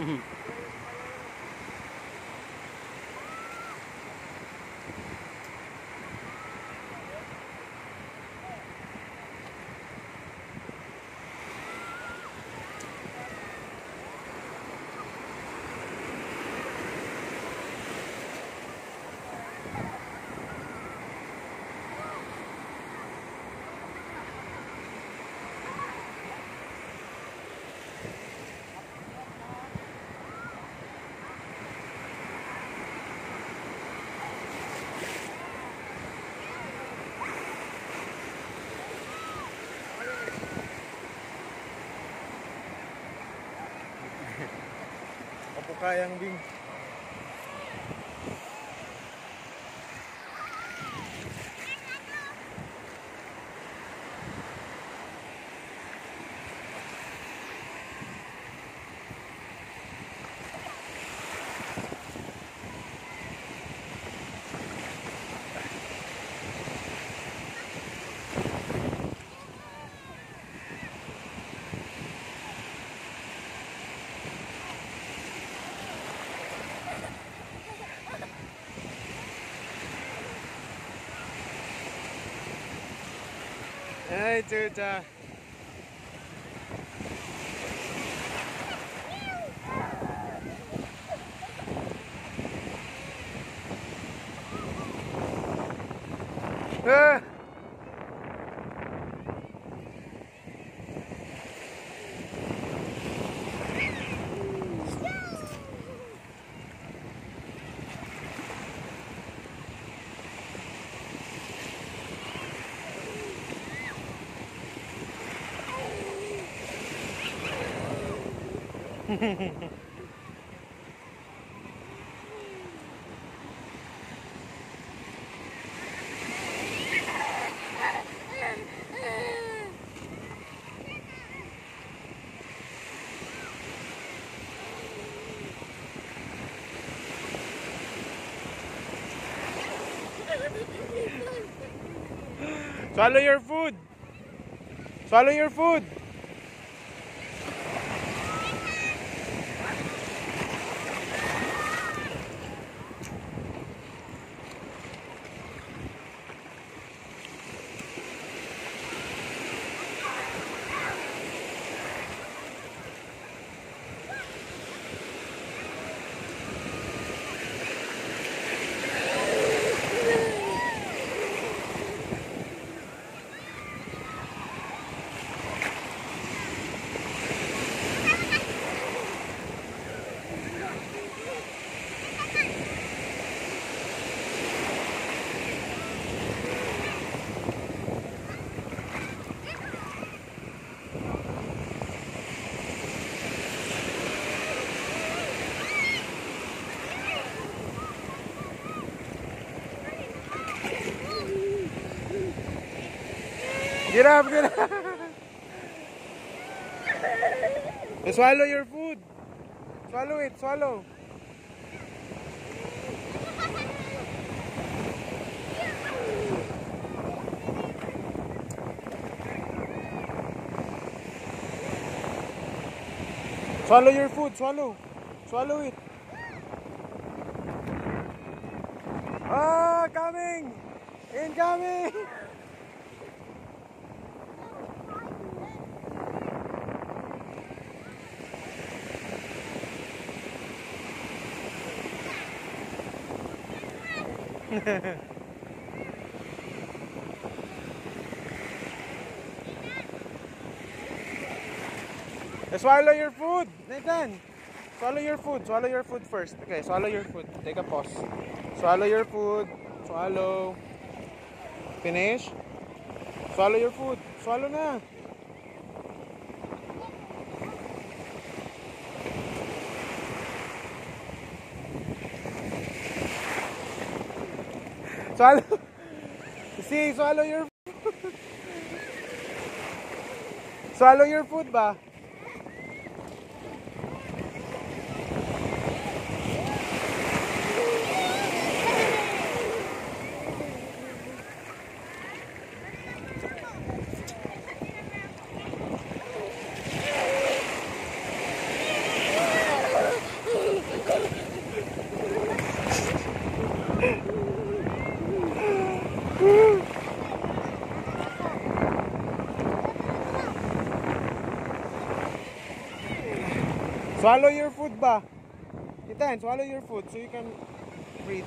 Mm-hmm. kakak yang bing. Ay, chucha. Ah! Swallow your food. Swallow your food. Get up, get up. swallow your food. Swallow it, swallow. Swallow your food, swallow. Swallow it. Ah, coming! Incoming! Eh, swallow your food, Nathan. Swallow your food. Swallow your food first. Okay, swallow your food. Take a pause. Swallow your food. Swallow. Finish. Swallow your food. Swallow na. Swallow. See, swallow your food. swallow your food ba? Swallow your food ba? Itan, swallow your food so you can breathe.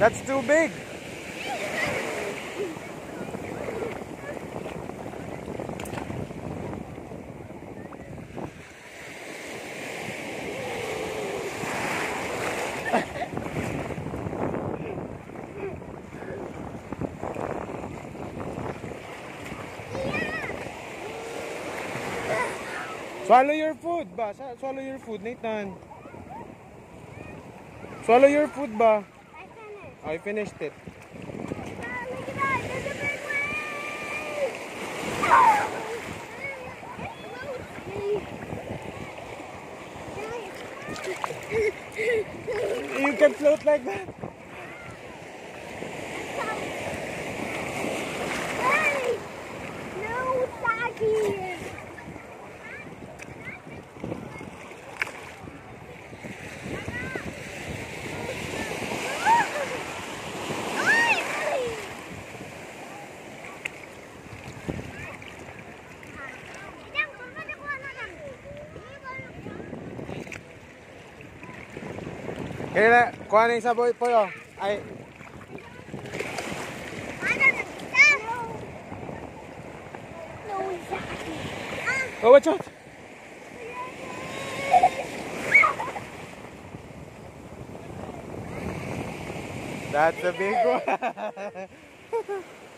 That's too big. Swallow your food ba? Swallow your food, Nathan. Swallow your food ba? I finished it. you can float like that. Kaya kuha na yung saboy po yun. Ay, No, Saki! Ah! oh, watch out. That's a big one.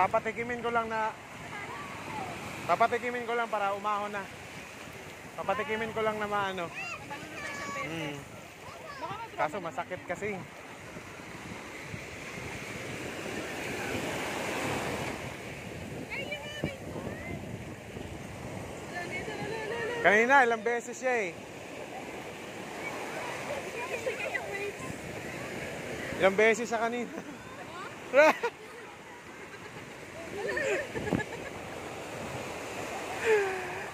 Papatikimin ko lang na Papatikimin ko lang para umahon na. Papatikimin ko lang na maano. Hmm. Kaso masakit kasi. Kanina, ilang beses siya eh. Ilang beses sa kanina.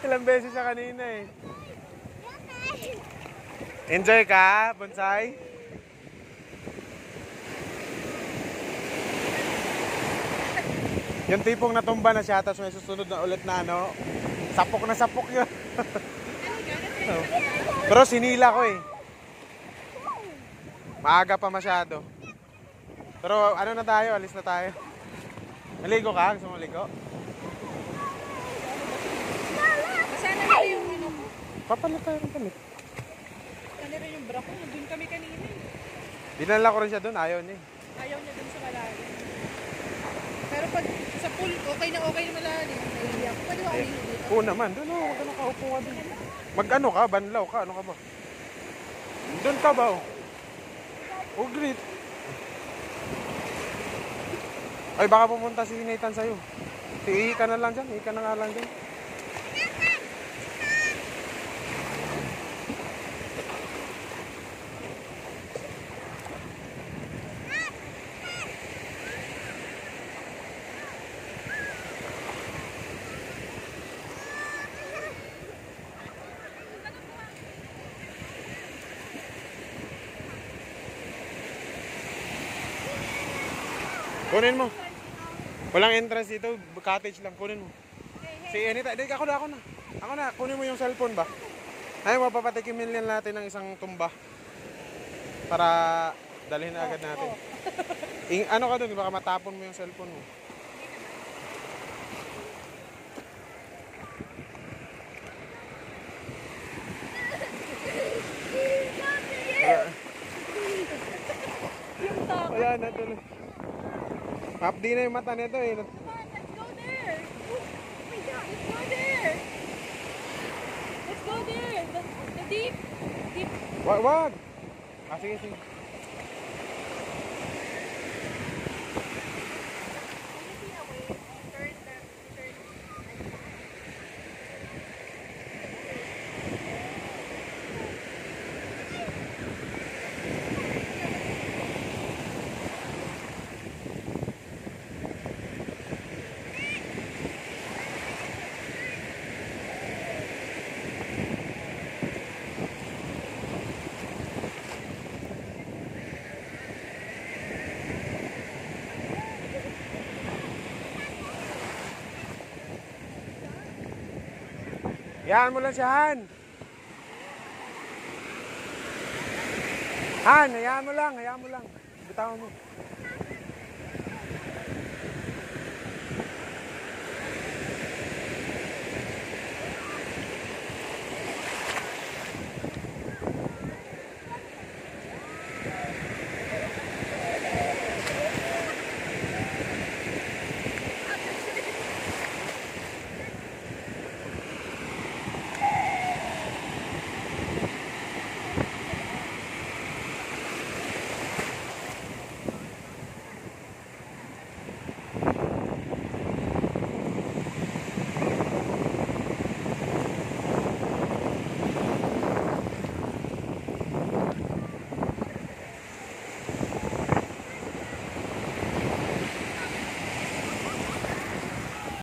ilang beses siya kanina eh. Enjoy ka, bonsai? Yung tipong natumba na siya, tapos may susunod na ulit na ano, sapok na sapok yun. Oh. Pero sinila ko eh. Maaga pa masyado. Pero ano na tayo, alis na tayo. Maligo ka? Gusto mo maligo? Sana na yung ano ko. Papalit tayo ng palit. Sana rin yung bra ko. Nandun kami kanina. eh. Dinala ko rin siya doon, ayaw niya eh. Ayaw niya dun sa malalim. Pero pag sa pool, okay na okay na malalim. Naiiyak. Pwede ba umihi dito? Oo naman, doon oh, wag ka nakaupo ka doon. Mag ano ka, banlaw ka, ano ka ba? Doon ka ba oh? Uglit. Ay baka pumunta si Nathan sa'yo. Ihi ka na lang dyan, ihi ka na nga lang dyan. Kunin mo. Walang entrance dito, cottage lang. Kunin mo. Si Anita, di ako na, ako na. Ako na, kunin mo yung cellphone ba? Ay, mapapatikimin lang natin ng isang tumba. Para dalhin na agad natin. Ing, ano ka dun, baka matapon mo yung cellphone mo. Wala na tuloy. Mapdi na yung mata nito eh. Come on, let's go there. Oh my God, let's go there. Let's go there. The, the deep, deep. Wag, wag! Ah, sige, sige. Yan mo lang si Han. Han, hayaan mo lang, hayaan mo lang. Bitawan mo.